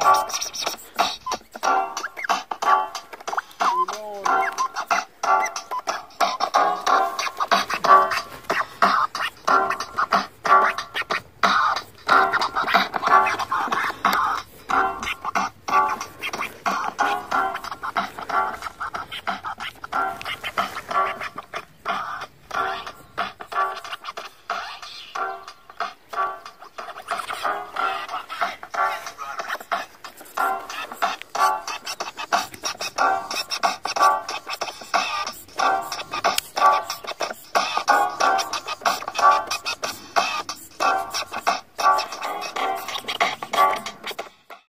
Podcast.